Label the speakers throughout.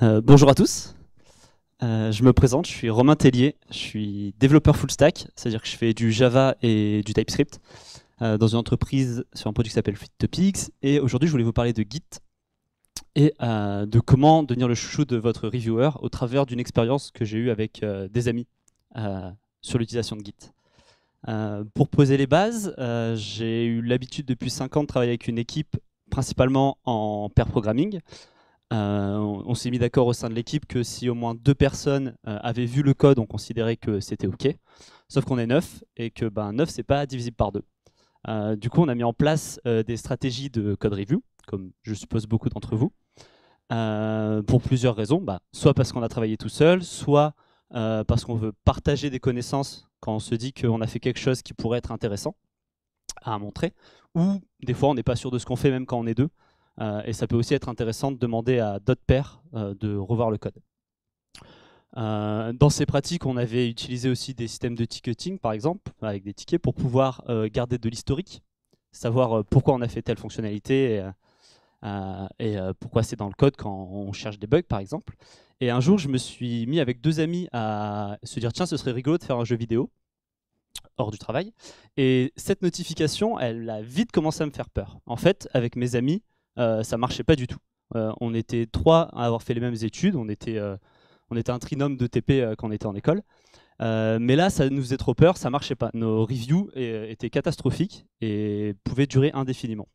Speaker 1: Euh, bonjour à tous. Euh, je me présente, je suis Romain Tellier, je suis développeur full stack, c'est-à-dire que je fais du Java et du TypeScript euh, dans une entreprise sur un produit qui s'appelle FitTopics. Et aujourd'hui, je voulais vous parler de Git et de comment devenir le chouchou de votre reviewer au travers d'une expérience que j'ai eue avec des amis sur l'utilisation de Git. pour poser les bases, j'ai eu l'habitude depuis 5 ans de travailler avec une équipe principalement en pair programming. Euh, on, s'est mis d'accord au sein de l'équipe que si au moins deux personnes euh, avaient vu le code, on considérait que c'était OK. Sauf qu'on est neuf et que ben, 9, c'est pas divisible par deux. Euh, du coup, on a mis en place des stratégies de code review, comme je suppose beaucoup d'entre vous, pour plusieurs raisons. Bah, soit parce qu'on a travaillé tout seul, soit parce qu'on veut partager des connaissances quand on se dit qu'on a fait quelque chose qui pourrait être intéressant à montrer, ou des fois on n'est pas sûr de ce qu'on fait même quand on est deux. Euh, et ça peut aussi être intéressant de demander à d'autres pairs euh, de revoir le code. Euh, dans ces pratiques, on avait utilisé aussi des systèmes de ticketing, par exemple, avec des tickets, pour pouvoir garder de l'historique, savoir pourquoi on a fait telle fonctionnalité et, pourquoi c'est dans le code quand on cherche des bugs, par exemple. Et un jour, je me suis mis avec deux amis à se dire, tiens, ce serait rigolo de faire un jeu vidéo hors du travail. Et cette notification, elle a vite commencé à me faire peur. En fait, avec mes amis, euh, ça marchait pas du tout. Euh, on était trois à avoir fait les mêmes études, on était, euh, on était un trinôme de TP quand on était en école. mais là, ça nous faisait trop peur, ça marchait pas. Nos reviews étaient catastrophiques et pouvaient durer indéfiniment.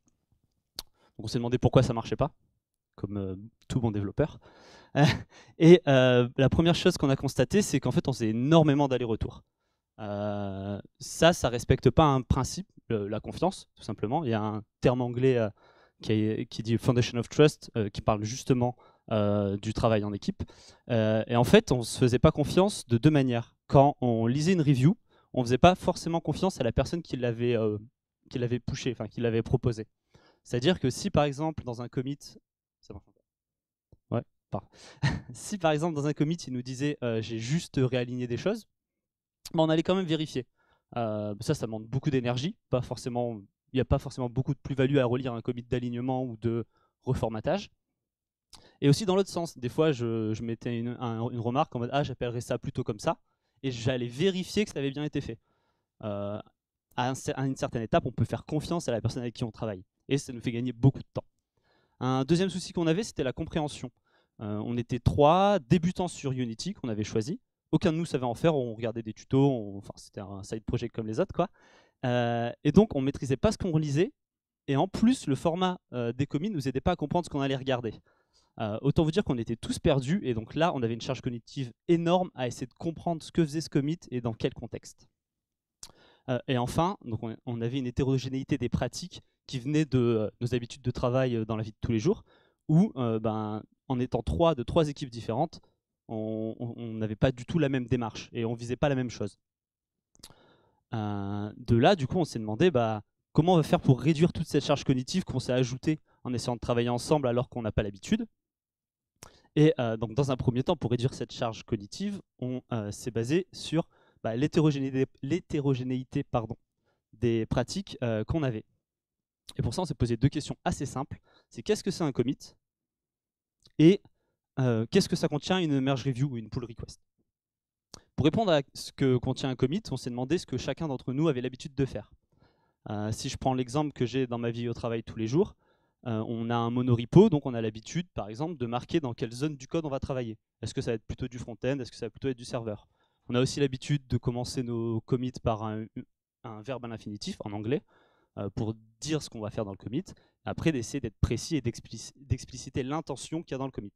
Speaker 1: Donc on s'est demandé pourquoi ça marchait pas, comme tout bon développeur. et la première chose qu'on a constaté, c'est qu'en fait, on faisait énormément d'allers-retours. ça, ça respecte pas un principe, la confiance, tout simplement. Il y a un terme anglais qui, dit Foundation of Trust, euh, qui parle justement euh, du travail en équipe. Euh, et en fait, on ne se faisait pas confiance de deux manières. Quand on lisait une review, on ne faisait pas forcément confiance à la personne qui l'avait qui l'avait pushé, enfin qui l'avait proposé. C'est-à-dire que si par exemple dans un commit, Ouais, si par exemple dans un commit il nous disait j'ai juste réaligné des choses, ben, on allait quand même vérifier. ça, ça demande beaucoup d'énergie, pas forcément il n'y a pas forcément beaucoup de plus-value à relire un commit d'alignement ou de reformatage. Et aussi dans l'autre sens, des fois je, mettais une, remarque en mode ah j'appellerais ça plutôt comme ça, et j'allais vérifier que ça avait bien été fait. Euh, à, une certaine étape, on peut faire confiance à la personne avec qui on travaille, et ça nous fait gagner beaucoup de temps. Un deuxième souci qu'on avait, c'était la compréhension. Euh, on était trois débutants sur Unity qu'on avait choisi. Aucun de nous savait en faire, on regardait des tutos, enfin c'était un side project comme les autres quoi. Euh, et donc, on ne maîtrisait pas ce qu'on relisait. Et en plus, le format euh, des commits ne nous aidait pas à comprendre ce qu'on allait regarder. Euh, autant vous dire qu'on était tous perdus. Et donc là, on avait une charge cognitive énorme à essayer de comprendre ce que faisait ce commit et dans quel contexte. et enfin, donc on, avait une hétérogénéité des pratiques qui venait de nos habitudes de travail dans la vie de tous les jours, où ben, en étant trois de trois équipes différentes, on n'avait pas du tout la même démarche et on visait pas la même chose. Euh, de là, du coup, on s'est demandé bah, comment on va faire pour réduire toute cette charge cognitive qu'on s'est ajoutée en essayant de travailler ensemble alors qu'on n'a pas l'habitude. Et euh, donc, dans un premier temps, pour réduire cette charge cognitive, on euh, s'est basé sur bah, l'hétérogénéité des pratiques qu'on avait. Et pour ça, on s'est posé deux questions assez simples. C'est qu'est-ce que c'est un commit? Et qu'est-ce que ça contient une merge review ou une pull request? Pour répondre à ce que contient un commit, on s'est demandé ce que chacun d'entre nous avait l'habitude de faire. Euh, si je prends l'exemple que j'ai dans ma vie au travail tous les jours, euh, on a un monorepo, donc on a l'habitude, par exemple, de marquer dans quelle zone du code on va travailler. Est-ce que ça va être plutôt du front-end Est-ce que ça va plutôt être du serveur? On a aussi l'habitude de commencer nos commits par un, verbe à l'infinitif, en anglais, euh, pour dire ce qu'on va faire dans le commit. Après, d'essayer d'être précis et d'expliciter l'intention qu'il y a dans le commit.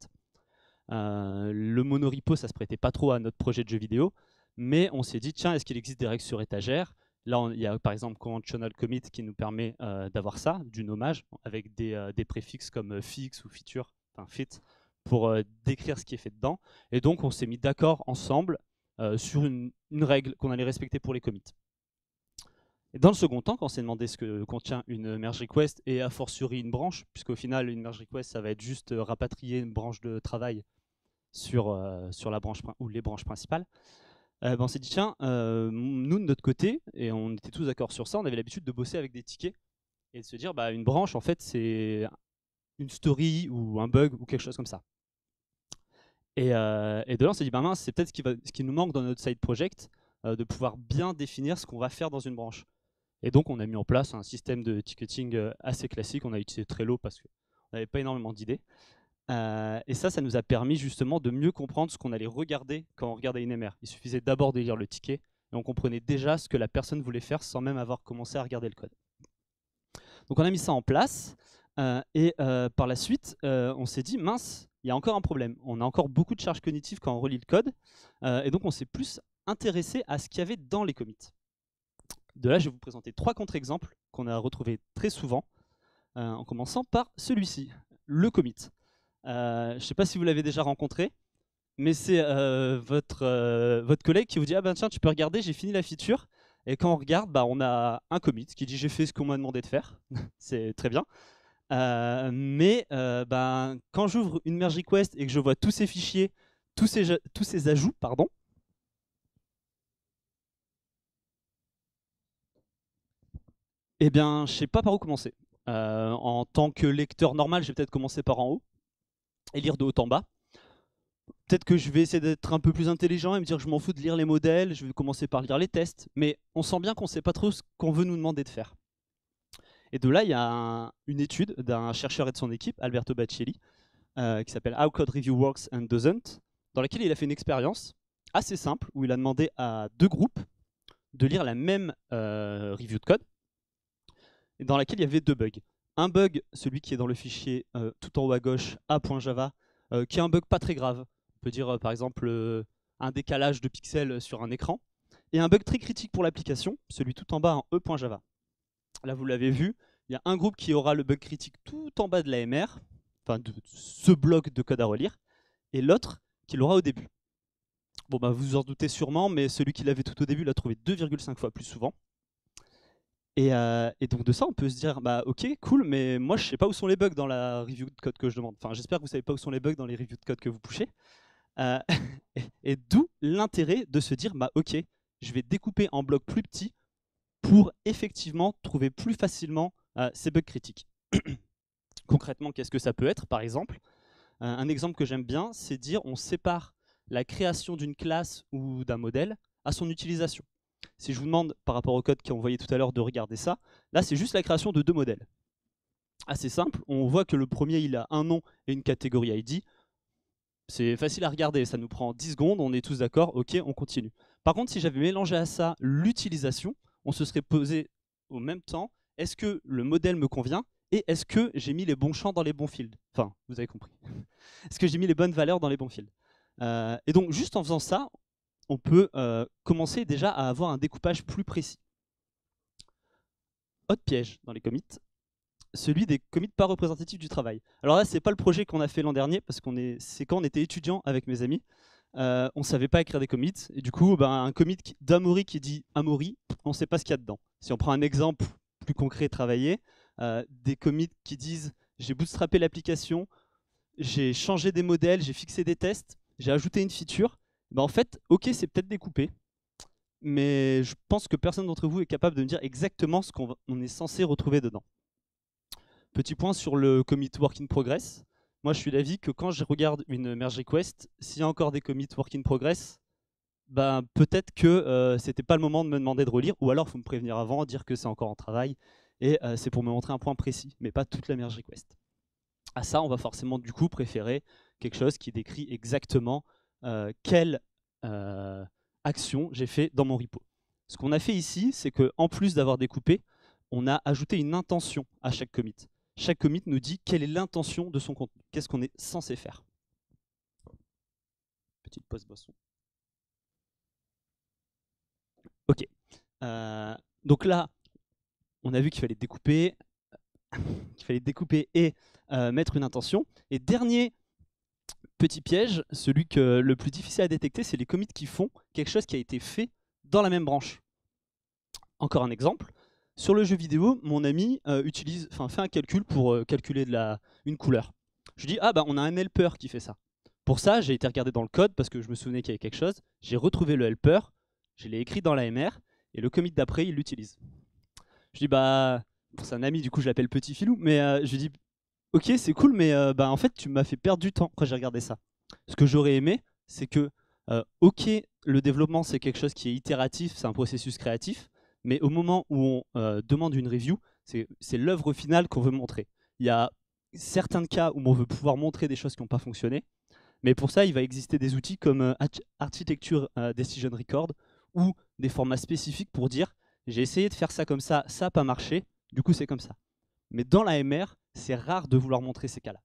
Speaker 1: Euh, le monorepo, ça se prêtait pas trop à notre projet de jeu vidéo, mais on s'est dit, tiens, est-ce qu'il existe des règles sur étagère? Là, il y a par exemple Conventional Commit qui nous permet euh, d'avoir ça, du nommage, avec des, euh, préfixes comme fix ou feature, enfin fit, pour décrire ce qui est fait dedans. Et donc, on s'est mis d'accord ensemble sur une, règle qu'on allait respecter pour les commits. Dans le second temps, quand on s'est demandé ce que contient une merge request et a fortiori une branche, puisqu'au final, une merge request, ça va être juste rapatrier une branche de travail sur, euh, sur la branche ou les branches principales, euh, ben, on s'est dit tiens, euh, nous de notre côté, et on était tous d'accord sur ça, on avait l'habitude de bosser avec des tickets et de se dire bah, une branche en fait c'est une story ou un bug ou quelque chose comme ça. Et, de là, on s'est dit, bah mince, c'est peut-être ce, ce qui nous manque dans notre side project, de pouvoir bien définir ce qu'on va faire dans une branche. Et donc, on a mis en place un système de ticketing assez classique. On a utilisé Trello parce qu'on n'avait pas énormément d'idées. Euh, et ça, ça nous a permis justement de mieux comprendre ce qu'on allait regarder quand on regardait une MR. Il suffisait d'abord de lire le ticket et on comprenait déjà ce que la personne voulait faire sans même avoir commencé à regarder le code. Donc on a mis ça en place euh, et euh, par la suite, on s'est dit mince, il y a encore un problème. On a encore beaucoup de charges cognitives quand on relit le code et donc on s'est plus intéressé à ce qu'il y avait dans les commits. De là, je vais vous présenter trois contre-exemples qu'on a retrouvés très souvent, en commençant par celui-ci, le commit. Euh, je ne sais pas si vous l'avez déjà rencontré, mais c'est euh, votre, euh, votre collègue qui vous dit Ah ben tiens, tu peux regarder, j'ai fini la feature. Et quand on regarde, bah, on a un commit qui dit J'ai fait ce qu'on m'a demandé de faire. c'est très bien. Mais euh, ben, quand j'ouvre une merge request et que je vois tous ces fichiers, tous ces, tous ces ajouts, pardon, eh bien, je sais pas par où commencer. En tant que lecteur normal, je vais peut-être commencer par en haut et lire de haut en bas. Peut-être que je vais essayer d'être un peu plus intelligent et me dire que je m'en fous de lire les modèles, je vais commencer par lire les tests, mais on sent bien qu'on ne sait pas trop ce qu'on veut nous demander de faire. Et de là, il y a un- une étude d'un chercheur et de son équipe, Alberto Baccelli, euh, qui s'appelle How Code Review Works and Doesn't, dans laquelle il a fait une expérience assez simple où il a demandé à deux groupes de lire la même euh, review de code, dans laquelle il y avait deux bugs. Un bug, celui qui est dans le fichier euh, tout en haut à gauche, a.java, euh, qui est un bug pas très grave. On peut dire euh, par exemple un décalage de pixels sur un écran. Et un bug très critique pour l'application, celui tout en bas en e.java. Là vous l'avez vu, il y a un groupe qui aura le bug critique tout en bas de la MR, enfin de ce bloc de code à relire, et l'autre qui l'aura au début. Bon bah vous vous en doutez sûrement, mais celui qui l'avait tout au début l'a trouvé 2,5 fois plus souvent. Et, euh, et donc de ça, on peut se dire, bah ok, cool, mais moi je sais pas où sont les bugs dans la review de code que je demande. Enfin, j'espère que vous savez pas où sont les bugs dans les reviews de code que vous pushez. Euh, et et d'où l'intérêt de se dire, bah ok, je vais découper en blocs plus petits pour effectivement trouver plus facilement euh, ces bugs critiques. Concrètement, qu'est-ce que ça peut être Par exemple, euh, un exemple que j'aime bien, c'est dire on sépare la création d'une classe ou d'un modèle à son utilisation. Si je vous demande par rapport au code qu'on voyait tout à l'heure de regarder ça, là c'est juste la création de deux modèles. Assez simple, on voit que le premier il a un nom et une catégorie ID. C'est facile à regarder, ça nous prend 10 secondes, on est tous d'accord, ok, on continue. Par contre, si j'avais mélangé à ça l'utilisation, on se serait posé au même temps, est-ce que le modèle me convient et est-ce que j'ai mis les bons champs dans les bons fields? Enfin, vous avez compris. est-ce que j'ai mis les bonnes valeurs dans les bons fields? Euh, Et donc, juste en faisant ça, on peut euh, commencer déjà à avoir un découpage plus précis. Autre piège dans les commits, celui des commits pas représentatifs du travail. Alors là, c'est pas le projet qu'on a fait l'an dernier parce qu'on est, c'est quand on était étudiant avec mes amis. Euh, on savait pas écrire des commits et du coup, ben, un commit d'Amori qui dit Amori, on sait pas ce qu'il y a dedans. Si on prend un exemple plus concret travaillé, euh, des commits qui disent j'ai bootstrappé l'application, j'ai changé des modèles, j'ai fixé des tests, j'ai ajouté une feature. Ben, en fait, ok, c'est peut-être découpé, mais je pense que personne d'entre vous est capable de me dire exactement ce qu'on est censé retrouver dedans. Petit point sur le commit work in progress. Moi, je suis d'avis que quand je regarde une merge request, s'il y a encore des commits work in progress, ben, peut-être que euh, c'était pas le moment de me demander de relire, ou alors il faut me prévenir avant, dire que c'est encore en travail, et euh, c'est pour me montrer un point précis, mais pas toute la merge request. À ça, on va forcément du coup préférer quelque chose qui décrit exactement quelle euh, action j'ai fait dans mon repo. Ce qu'on a fait ici, c'est qu'en plus d'avoir découpé, on a ajouté une intention à chaque commit. Chaque commit nous dit quelle est l'intention de son contenu, qu'est-ce qu'on est censé faire. Petite pause boisson. Ok. Euh, donc là, on a vu qu'il fallait découper, qu'il fallait découper et euh, mettre une intention. Et dernier petit piège, celui que le plus difficile à détecter, c'est les commits qui font quelque chose qui a été fait dans la même branche. Encore un exemple. Sur le jeu vidéo, mon ami euh, utilise, fait un calcul pour euh, calculer une couleur. Je dis ah bah on a un helper qui fait ça. Pour ça, j'ai été regarder dans le code parce que je me souvenais qu'il y avait quelque chose. J'ai retrouvé le helper, je l'ai écrit dans la MR et le commit d'après il l'utilise. Je dis bah c'est un ami du coup je l'appelle petit filou, mais euh, je lui dis ok c'est cool mais euh, bah en fait tu m'as fait perdre du temps quand j'ai regardé ça. Ce que j'aurais aimé, c'est que, euh, ok, le développement c'est quelque chose qui est itératif, c'est un processus créatif, mais au moment où on euh, demande une review, c'est l'œuvre finale qu'on veut montrer. Il y a certains cas où on veut pouvoir montrer des choses qui n'ont pas fonctionné, mais pour ça, il va exister des outils comme Architecture Decision Record ou des formats spécifiques pour dire j'ai essayé de faire ça comme ça, ça n'a pas marché, du coup c'est comme ça. Mais dans la MR, c'est rare de vouloir montrer ces cas-là.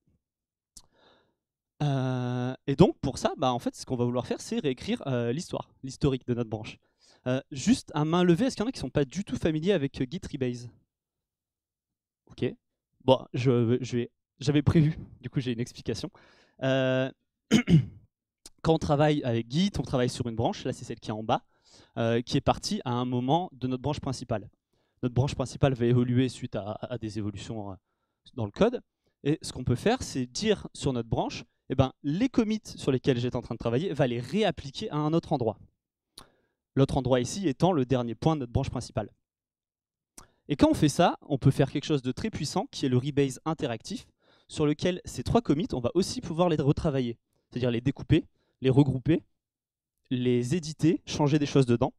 Speaker 1: Euh, et donc pour ça, bah, en fait, ce qu'on va vouloir faire, c'est réécrire euh, l'histoire, l'historique de notre branche. Euh, juste à main levée, est-ce qu'il y en a qui ne sont pas du tout familiers avec Git Rebase? Ok. Bon, je, vais, j'avais prévu, du coup j'ai une explication. Quand on travaille avec Git, on travaille sur une branche, là c'est celle qui est en bas, qui est partie à un moment de notre branche principale. Notre branche principale va évoluer suite à des évolutions dans le code. Et ce qu'on peut faire, c'est dire sur notre branche, eh ben, les commits sur lesquels j'étais en train de travailler va les réappliquer à un autre endroit. L'autre endroit ici étant le dernier point de notre branche principale. Et quand on fait ça, on peut faire quelque chose de très puissant qui est le rebase interactif, sur lequel ces trois commits, on va aussi pouvoir les retravailler, c'est-à-dire les découper, les regrouper, les éditer, changer des choses dedans.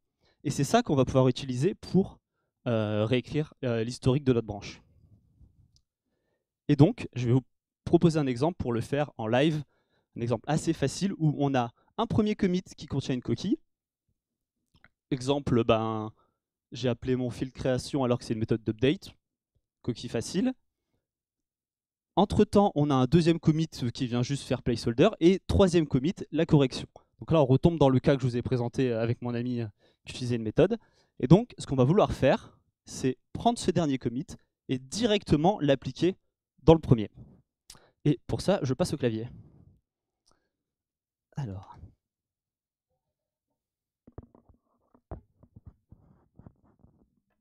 Speaker 1: Et c'est ça qu'on va pouvoir utiliser pour euh, réécrire euh, l'historique de notre branche. Et donc, je vais vous proposer un exemple pour le faire en live, un exemple assez facile où on a un premier commit qui contient une coquille. Exemple, ben, j'ai appelé mon fil création alors que c'est une méthode d'update, coquille facile. Entre-temps, on a un deuxième commit qui vient juste faire placeholder, et troisième commit, la correction. Donc là, on retombe dans le cas que je vous ai présenté avec mon ami qui utilisait une méthode. Et donc, ce qu'on va vouloir faire, c'est prendre ce dernier commit et directement l'appliquer dans le premier. Et pour ça, je passe au clavier. Alors.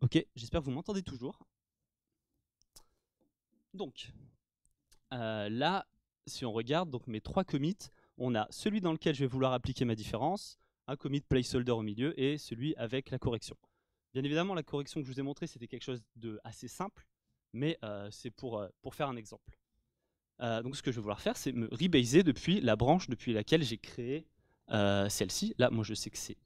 Speaker 1: Ok, j'espère que vous m'entendez toujours. Donc, euh, là, si on regarde donc mes trois commits, on a celui dans lequel je vais vouloir appliquer ma différence, un commit placeholder au milieu et celui avec la correction. Bien évidemment, la correction que je vous ai montrée, c'était quelque chose de assez simple mais euh, c'est pour, euh, pour faire un exemple. Euh, donc ce que je vais vouloir faire, c'est me rebaser depuis la branche depuis laquelle j'ai créé celle-ci. Là, moi je sais que c'est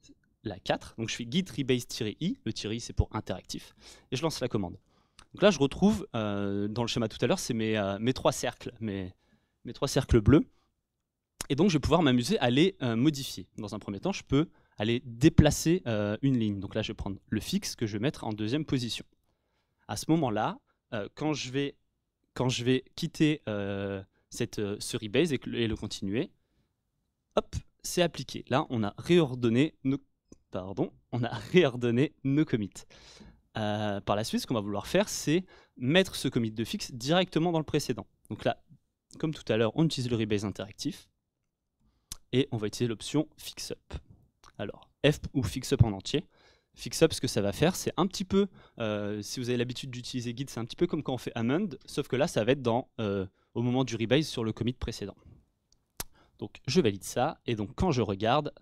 Speaker 1: la 4, donc je fais git rebase-i, le -i c'est pour interactif, et je lance la commande. Donc là je retrouve, dans le schéma tout à l'heure, c'est mes, mes trois cercles, mes, mes trois cercles bleus, et donc je vais pouvoir m'amuser à les modifier. Dans un premier temps, je peux aller déplacer une ligne. Donc là, je vais prendre le fixe que je vais mettre en deuxième position. À ce moment-là, euh, quand, je vais, quitter euh, euh, ce rebase et, le continuer, hop, c'est appliqué. Là, on a réordonné nos, pardon, on a réordonné nos commits. par la suite, ce qu'on va vouloir faire, c'est mettre ce commit de fixe directement dans le précédent. Donc là, comme tout à l'heure, on utilise le rebase interactif et on va utiliser l'option fixup. Alors, F ou fixup en entier. FixUp, ce que ça va faire, c'est un petit peu, euh, si vous avez l'habitude d'utiliser Git, c'est un petit peu comme quand on fait Amend, sauf que là, ça va être dans, euh, au moment du rebase sur le commit précédent. Donc je valide ça, et donc quand je regarde,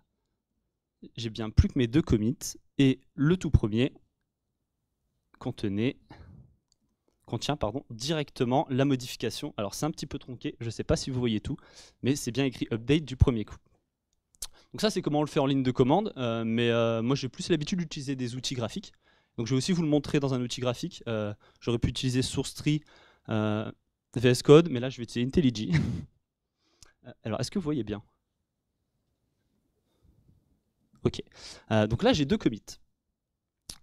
Speaker 1: j'ai bien plus que mes deux commits, et le tout premier contient directement la modification. Alors c'est un petit peu tronqué, je ne sais pas si vous voyez tout, mais c'est bien écrit update du premier coup. Donc ça, c'est comment on le fait en ligne de commande, euh, mais euh, moi j'ai plus l'habitude d'utiliser des outils graphiques. Donc je vais aussi vous le montrer dans un outil graphique. Euh, j'aurais pu utiliser SourceTree, VS Code, mais là je vais utiliser IntelliJ. Alors, est-ce que vous voyez bien? Ok. donc là, j'ai deux commits.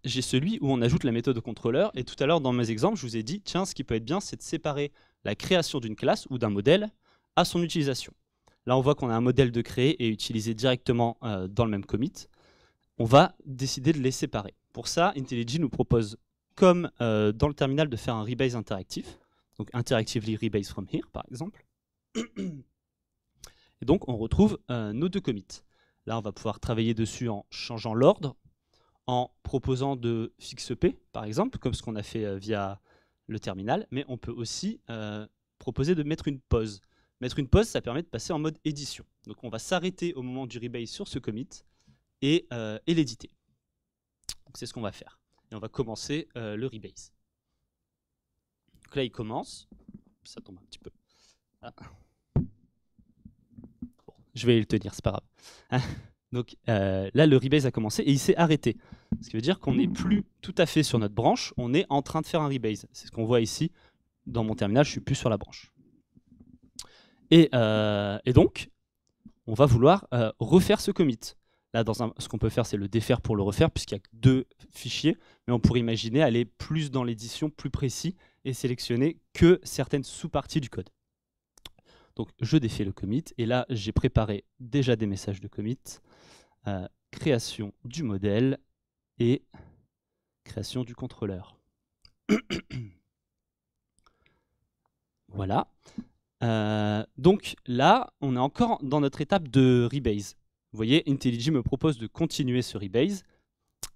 Speaker 1: J'ai celui où on ajoute la méthode au contrôleur, et tout à l'heure dans mes exemples, je vous ai dit, tiens, ce qui peut être bien, c'est de séparer la création d'une classe ou d'un modèle à son utilisation. Là, on voit qu'on a un modèle de créer et utilisé directement euh, dans le même commit. On va décider de les séparer. Pour ça, IntelliJ nous propose, comme euh, dans le terminal, de faire un rebase interactif. Donc interactively rebase from here, par exemple. Et donc, on retrouve euh, nos deux commits. Là, on va pouvoir travailler dessus en changeant l'ordre, en proposant de fixe P, par exemple, comme ce qu'on a fait via le terminal, mais on peut aussi proposer de mettre une pause. Mettre une pause, ça permet de passer en mode édition. Donc on va s'arrêter au moment du rebase sur ce commit et, euh, l'éditer. C'est ce qu'on va faire. Et on va commencer euh, le rebase. Donc là il commence. Ça tombe un petit peu. Ah. Je vais le tenir, c'est pas grave. Donc là, le rebase a commencé et il s'est arrêté. Ce qui veut dire qu'on n'est plus tout à fait sur notre branche, on est en train de faire un rebase. C'est ce qu'on voit ici. Dans mon terminal, je suis plus sur la branche. Et, et donc, on va vouloir refaire ce commit. Là, dans ce qu'on peut faire, c'est le défaire pour le refaire, puisqu'il y a deux fichiers, mais on pourrait imaginer aller plus dans l'édition, plus précis, et sélectionner que certaines sous-parties du code. Donc, je défais le commit, et là, j'ai préparé déjà des messages de commit, euh, création du modèle et création du contrôleur. voilà. Euh, donc là, on est encore dans notre étape de rebase. Vous voyez, IntelliJ me propose de continuer ce rebase.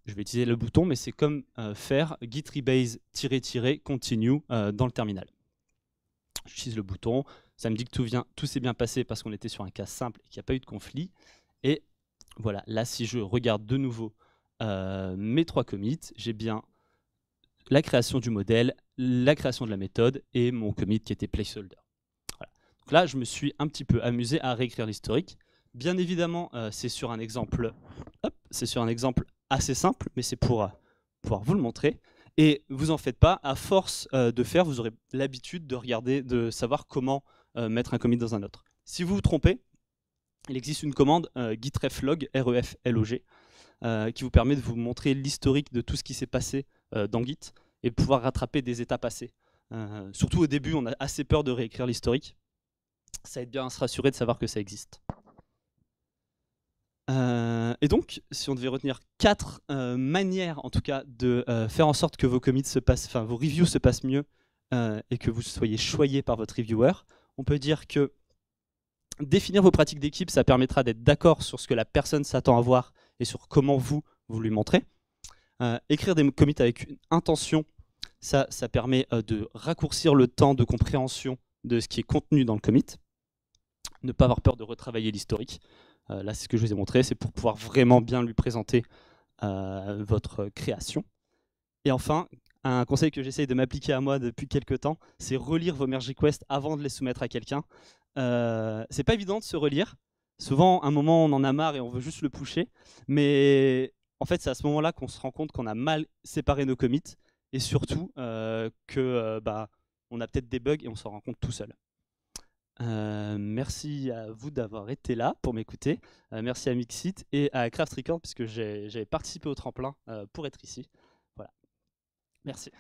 Speaker 1: Je vais utiliser le bouton, mais c'est comme euh, faire git rebase-continue euh, dans le terminal. J'utilise le bouton, ça me dit que tout, tout s'est bien passé parce qu'on était sur un cas simple et qu'il n'y a pas eu de conflit. Et voilà, là, si je regarde de nouveau mes trois commits, j'ai bien la création du modèle, la création de la méthode et mon commit qui était placeholder. Donc là, je me suis un petit peu amusé à réécrire l'historique. Bien évidemment, euh, c'est sur un exemple, c'est sur un exemple assez simple, mais c'est pour euh, pouvoir vous le montrer. Et vous en faites pas, à force euh, de faire, vous aurez l'habitude de regarder, de savoir comment mettre un commit dans un autre. Si vous vous trompez, il existe une commande gitreflog, R-E-F-L-O-G, qui vous permet de vous montrer l'historique de tout ce qui s'est passé dans Git et de pouvoir rattraper des étapes passées. surtout au début, on a assez peur de réécrire l'historique. Ça aide bien à se rassurer de savoir que ça existe. Euh, et donc, si on devait retenir quatre euh, manières, en tout cas, de euh, faire en sorte que vos commits se passent, enfin vos reviews se passent mieux et que vous soyez choyé par votre reviewer, on peut dire que définir vos pratiques d'équipe, ça permettra d'être d'accord sur ce que la personne s'attend à voir et sur comment vous, vous lui montrez. écrire des commits avec une intention, ça, ça permet de raccourcir le temps de compréhension de ce qui est contenu dans le commit. Ne pas avoir peur de retravailler l'historique. Euh, là, c'est ce que je vous ai montré, c'est pour pouvoir vraiment bien lui présenter euh, votre création. Et enfin, un conseil que j'essaye de m'appliquer à moi depuis quelques temps, c'est relire vos merge requests avant de les soumettre à quelqu'un. Euh, c'est pas évident de se relire. Souvent, à un moment, on en a marre et on veut juste le pusher. Mais en fait, c'est à ce moment-là qu'on se rend compte qu'on a mal séparé nos commits et surtout euh, que bah, on a peut-être des bugs et on s'en rend compte tout seul. Euh, merci à vous d'avoir été là pour m'écouter. Euh, merci à Mixit et à Craft Record puisque j'avais participé au tremplin euh, pour être ici. Voilà. Merci.